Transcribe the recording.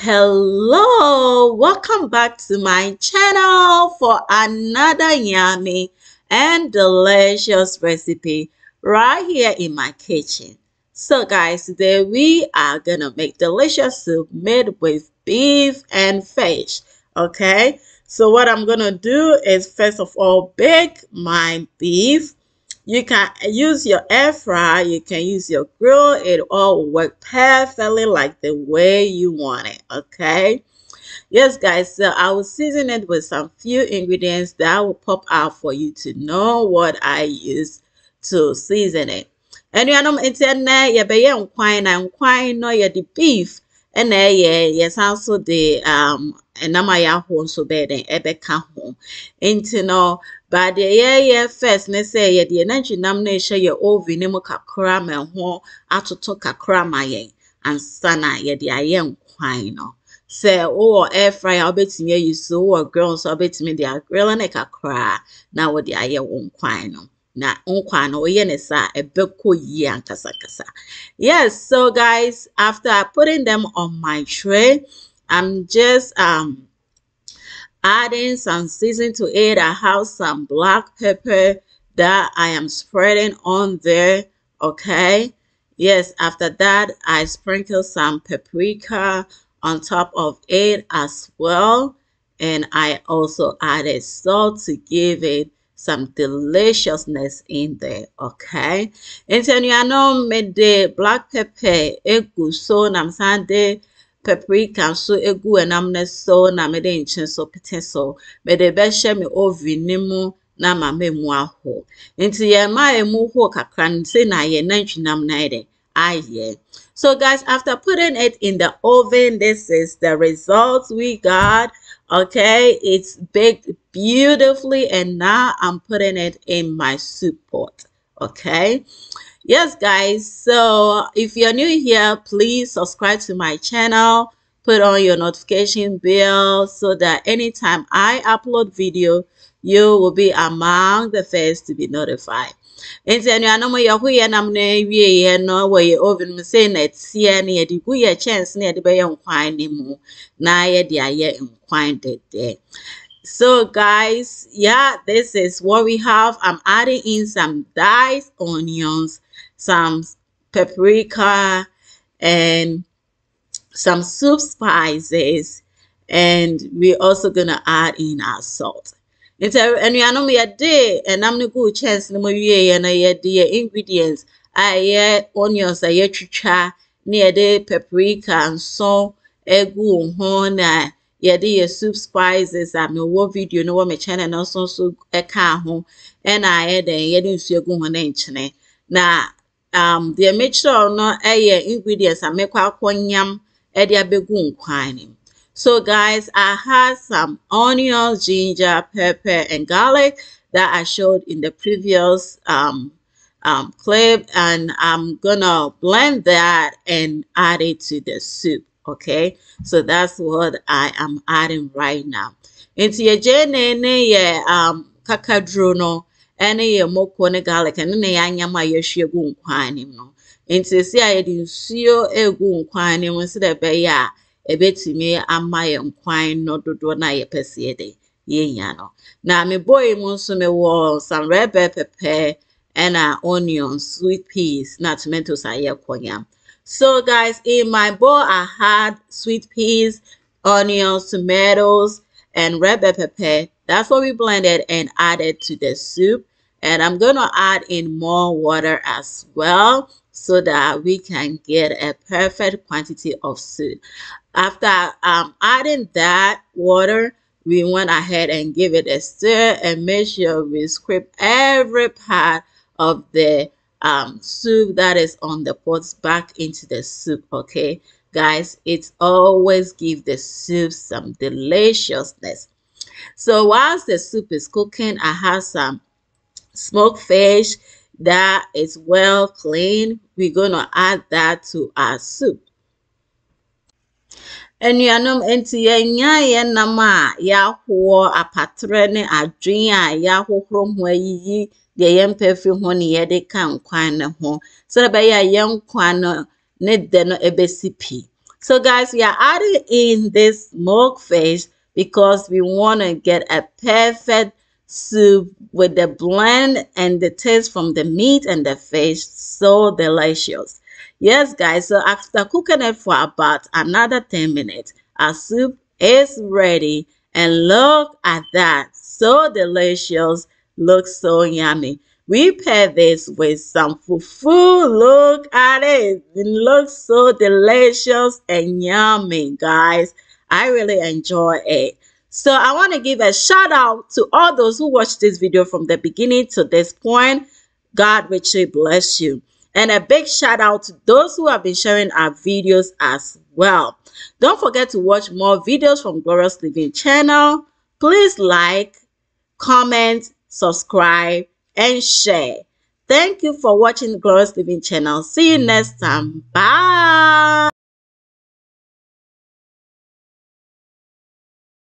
Hello, welcome back to my channel for another yummy and delicious recipe right here in my kitchen. So guys, today we are gonna make delicious soup made with beef and fish, okay? So what I'm gonna do is first of all bake my beef you can use your air fryer, you can use your grill, it all work perfectly like the way you want it, okay? Yes, guys, so I will season it with some few ingredients that will pop out for you to know what I use to season it. And you know, it's yeah, but yeah, nkwan no, the beef, there, yeah, yes, also the um, I'm a so bad and ebe ka home. Into no, but deɛ yɛyɛ first ne sɛ yɛde yɛn nantwinam no ɛhyɛ yɛ oven no mu kakra ma ɛho atoto kakra ma yɛn ansa na yɛde ayɛ nkwan no sɛ wowɔ air fryer wobɛtumi ayi so wowɔ grill nso wobɛtumi de agrill ne kakra na wode ayɛ wo nkwan no na no ne yie ankasakasa yes so guys after putting them on my tray i'm just um adding some season to it. I have some black pepper that I am spreading on there. Okay. Yes, after that, I sprinkle some paprika on top of it as well. And I also added salt to give it some deliciousness in there. Okay. Know, made the black pepper, egu so nam sande paprika nso egu ɛnam no so na mede nkyen so pete so mede bɛhyɛ me oven no mu na ma emu ahɔ nti yɛma emu hɔ kakra no sɛ na yɛ nantwinam no ayɛ dɛ so guys after putting it in the oven this is the results we got okay? It's baked beautifully and now i'm putting it in my soup pot okay? Yes guys so if you're new here please subscribe to my channel put on your notification bell so that anytime i upload video you will be among the first to be notified nti anuanom yɛ ho yɛ nam no awieeɛ no wɔ yɛ oven mu sei na ɛteɛ no yɛde gu yɛ kyɛnse na yɛde bɛyɛ nkwan no mu na yɛde ayɛ nkwan dɛdɛ so guys yeah this is what we have i'm adding in some diced onions some paprika, and some soup spices. And we're also going to add in our salt. Nti anuanom yɛde ɛnam no gu kyɛnse no mu wieeɛ no yɛde yɛ ingredients a ɛyɛ onions a yɛatwitwa ne yɛde paprika nso egu ho na yɛde yɛ soup spices a mewɔ video no wɔ me channel no nso nso ɛka ho ɛna ayɛ dɛn yɛde nsuo gu ho ne nkyene. Na um deɛ mekyerɛw no ɛyɛ ingredients a mɛkɔ akɔnyam ɛde abɛgu nkwan no so guys i had some onions ginger pepper and garlic that i showed in the previous um um clip and i'm gonna blend that and add it to the soup okay? So that's what i am adding right now. Nti yɛgye ne ne yɛ um kakaduro no ɛne yɛ moko ne garlic ɛne ne yɛ anyam a yɛahwie gu nkwan no mu no nti esi a yɛde nsuo egu nkwan no ɛbɛtumi ama yɛ nkwan no dodoɔ no a yɛpɛ sɛ yɛde yɛnya no. Na yi mu nso mewɔ some red bell pepper ɛna onion sweet peas na tomatoes a yɛkɔ so guys in my bowl i had sweet peas onions tomatoes and red bell pepper. That's what we blended and added to the soup. And I'm going to add in more water as well so that we can get a perfect quantity of soup. After um, adding that water, we went ahead and give it a stir and make sure we scrape every part of the um, soup that is on the pots back into the soup, okay? Guys, it always give the soup some deliciousness. So whilst the soup is cooking, I have some smoked fish that is well cleaned. We're going to add that to our soup. Anuanom nti yɛnya yɛn nam a yɛahoɔ apatrɛ ne a yɛahohoro ho ayiyi deɛ yɛmpɛ fi ho ne yɛde ka nkwan no ho sɛdeɛ ɛbɛyɛ a yɛn no ne dɛ no ɛbɛsi. So guys, we are adding in this smoked fish because we want to get a perfect soup with the blend and the taste from the meat and the fish. So delicious. Yes, guys, so after cooking it for about another 10 minutes, our soup is ready. And look at that. So delicious. Looks so yummy. We pair this with some fufu. Look at it. It looks so delicious and yummy, guys. I really enjoy it. So I want to give a shout out to all those who watched this video from the beginning to this point. God richly bless you. And a big shout out to those who have been sharing our videos as well. Don't forget to watch more videos from Glorious Living channel. Please like, comment, subscribe, and share. Thank you for watching Glorious Living channel. See you next time. Bye.